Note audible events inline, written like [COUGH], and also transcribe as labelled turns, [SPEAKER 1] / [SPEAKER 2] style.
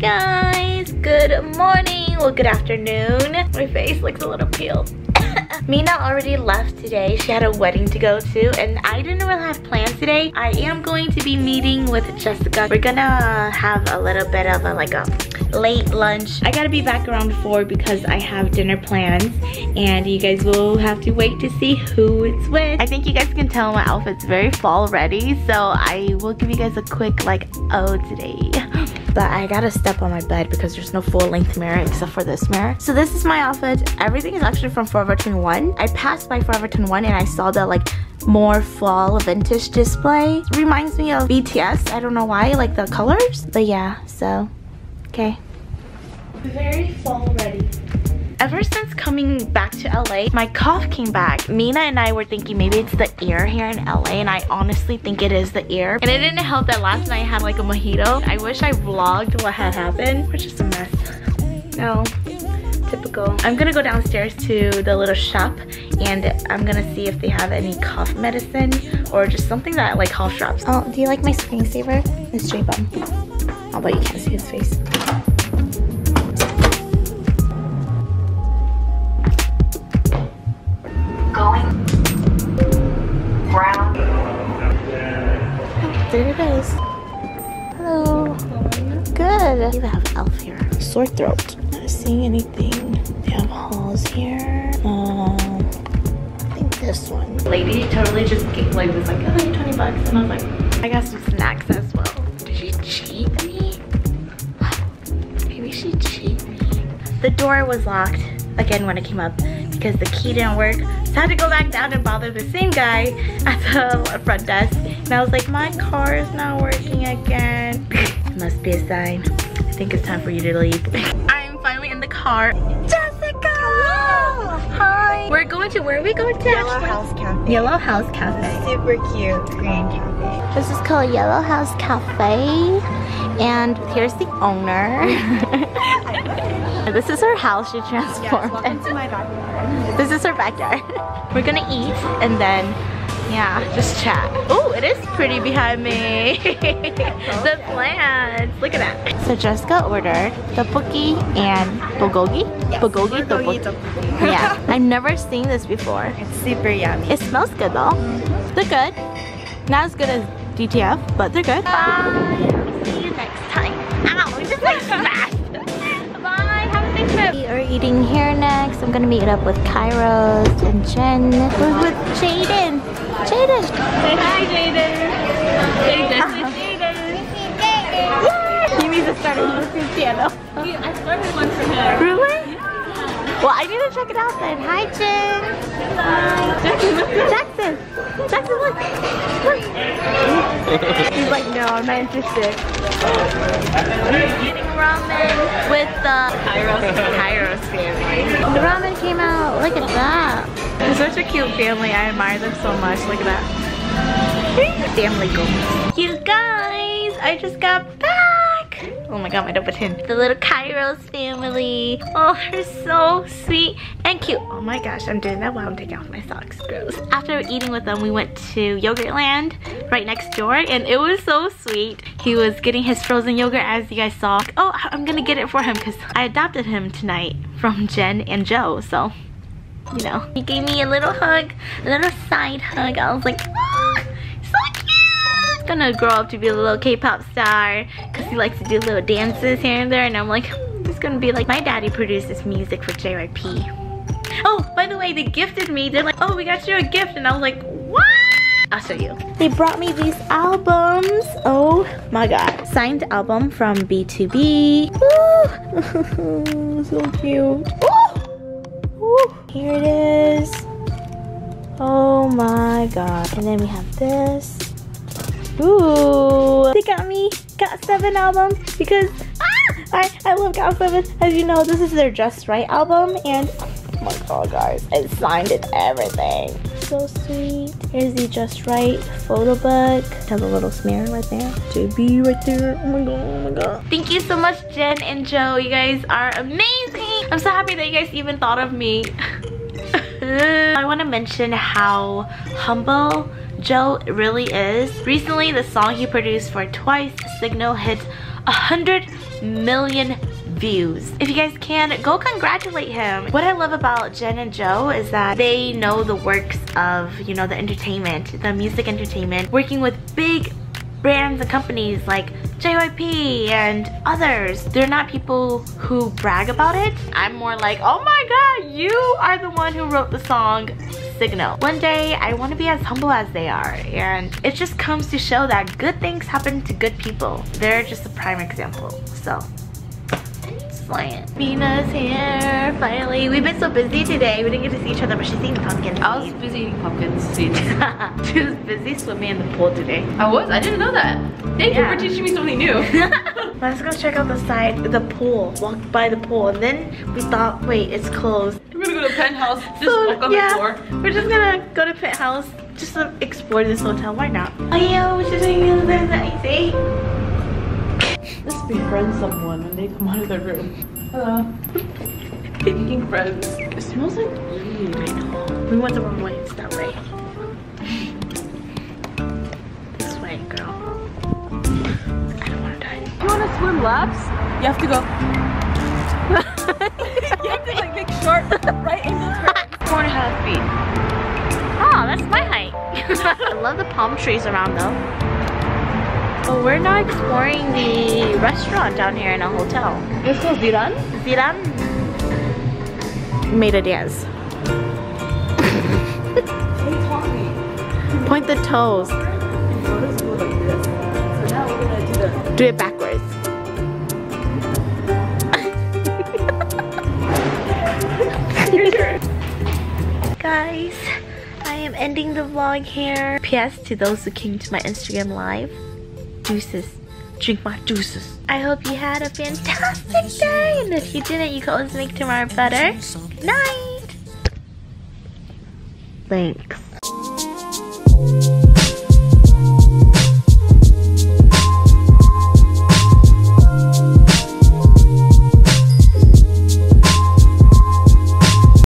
[SPEAKER 1] Guys, good morning, well good afternoon. My face looks a little pale. [LAUGHS] Mina already left today. She had a wedding to go to and I didn't really have plans today. I am going to be meeting with Jessica. We're gonna have a little bit of a like a late lunch. I gotta be back around 4 because I have dinner plans and you guys will have to wait to see who it's with. I think you guys can tell my outfit's very fall ready so I will give you guys a quick like oh today. [LAUGHS] But I gotta step on my bed because there's no full length mirror except for this mirror. So this is my outfit. Everything is actually from Forever 21. I passed by Forever 21 and I saw the like more fall vintage display. Reminds me of BTS. I don't know why, like the colors. But yeah, so, okay. Very fall ready. Ever since coming back to LA, my cough came back. Mina and I were thinking maybe it's the air here in LA and I honestly think it is the air. And it didn't help that last night I had like a mojito. I wish I vlogged what had happened. which is a mess. No, typical. I'm gonna go downstairs to the little shop and I'm gonna see if they have any cough medicine or just something that like cough drops. Oh, do you like my screensaver? It's Jaebum. Oh, but you can't see his face. There it is. Hello. Good. You have elf here. Sore throat. Not seeing anything. They have Halls here. Um, I think this one. Lady totally just gave, like was like, oh, 20 bucks, and I was like, I got some snacks as well. Did she cheat me? [GASPS] Maybe she cheated me. The door was locked again when it came up because the key didn't work. So I had to go back down and bother the same guy [LAUGHS] at the front desk. And I was like, my car is not working again. [LAUGHS] must be a sign. I think it's time for you to leave. [LAUGHS] I'm finally in the car. Jessica! Hello! Hi! We're going to, where are we going to?
[SPEAKER 2] Yellow
[SPEAKER 1] actually?
[SPEAKER 2] House Cafe.
[SPEAKER 1] Yellow House Cafe.
[SPEAKER 2] Super cute green cafe.
[SPEAKER 1] This is called Yellow House Cafe. And here's the owner. This is her house she transformed.
[SPEAKER 2] welcome to my backyard.
[SPEAKER 1] This is her backyard. [LAUGHS] We're gonna eat and then, yeah, just chat. Oh, it is pretty behind me. [LAUGHS] the plants. Look at that. So Jessica ordered the tteokbokki and bulgogi. bulgogi,
[SPEAKER 2] Bulgogi
[SPEAKER 1] tteokbokki. yeah, [LAUGHS] I've never seen this before.
[SPEAKER 2] It's super yummy.
[SPEAKER 1] It smells good though. They're good. Not as good as DTF, but they're good. Bye. We here next. I'm gonna meet up with Kairos and Jen. We're with Jaden. Jaden.
[SPEAKER 3] Say hi, Jaden. Is [LAUGHS] Jaden.
[SPEAKER 1] He needs to start a YouTube channel. Oh.
[SPEAKER 3] I started one for him.
[SPEAKER 1] Really? Well, I need to check it out then. Hi, Jen. Jaxon. Jaxon, look. Look. He's like, no, I'm not interested. Eating ramen with the Kairos, Kairos family. The ramen came out. Look at that.
[SPEAKER 2] They're such a cute family. I admire them so much. Look at that.
[SPEAKER 1] Family goals. You guys, I just got back. Oh my god, my double chin. The little Kairos family. Oh, they're so sweet and cute. Oh my gosh, I'm doing that while I'm taking off my socks. Gross. After eating with them, we went to Yogurtland right next door and it was so sweet. He was getting his frozen yogurt as you guys saw. Oh, I'm gonna get it for him because I adopted him tonight from Jen and Joe, so you know. He gave me a little hug, a little side hug. I was like, gonna grow up to be a little K-pop star because he likes to do little dances here and there. And I'm like, he's gonna be like, my daddy produces music for JYP. Oh, by the way, they gifted me. They're like, oh, we got you a gift. And I was like, what? I'll show you. They brought me these albums. Oh my god. Signed album from BTOB. Ooh. [LAUGHS] so cute. Ooh. Here it is. Oh my god. And then we have this. Ooh. They got me GOT7 album because ah, I, I love GOT7. As you know, this is their Just Right album. And oh my god, guys. It's signed and everything. So sweet. Here's the Just Right photo book. Has a little smear right there. JB right there. Oh my god, oh my god. Thank you so much, Jen and Joe. You guys are amazing. I'm so happy that you guys even thought of me. [LAUGHS] I want to mention how humble Joe really is. Recently, the song he produced for Twice, Signal, hit hundred million views. If you guys can, go congratulate him. What I love about Jen and Joe is that they know the works of, you know, the entertainment, the music entertainment, working with big brands and companies like JYP and others. They're not people who brag about it. I'm more like, oh my god, you are the one who wrote the song Signal. One day, I want to be as humble as they are. And it just comes to show that good things happen to good people. They're just a prime example. So, slant. Mina's here, finally. We've been so busy today. We didn't get to see each other, but she's eating pumpkin
[SPEAKER 3] I was busy eating pumpkin seeds. [LAUGHS]
[SPEAKER 1] she was busy swimming in the pool today.
[SPEAKER 3] I was? I didn't know that. Thank
[SPEAKER 1] Yeah.
[SPEAKER 3] you for teaching me something new. [LAUGHS]
[SPEAKER 1] Let's go check out the side, of the pool. Walked by the pool, and then we thought, wait, it's closed.
[SPEAKER 3] We're gonna go to penthouse, [LAUGHS] just
[SPEAKER 1] So,
[SPEAKER 3] walk on
[SPEAKER 1] yeah,
[SPEAKER 3] the floor.
[SPEAKER 1] We're just gonna go to Penthouse just to explore this hotel. Why not? Oh yeah, we should do this easy.
[SPEAKER 3] Befriend someone when they come out of their room. Hello. Making friends. It smells like weed. I know.
[SPEAKER 1] We went the wrong way. It's that way. This way, girl. I don't wanna die.
[SPEAKER 3] You wanna swim laps? You have to go. [LAUGHS] you have to like make short right angle turns. [LAUGHS] Four and a half feet.
[SPEAKER 1] Oh, that's my height. [LAUGHS] I love the palm trees around though. Oh, we're now exploring the restaurant down here in a hotel.
[SPEAKER 3] Let's go Ziran.
[SPEAKER 1] Ziran made a dance. [LAUGHS] Point the toes.
[SPEAKER 3] Photos go like this. So now we're gonna do the
[SPEAKER 1] Do it backwards. [LAUGHS] Guys, I am ending the vlog here. P.S. to those who came to my Instagram live, deuces. Drink my juices. I hope you had a fantastic day. And if you didn't, you can always make tomorrow better. Good night. Thanks.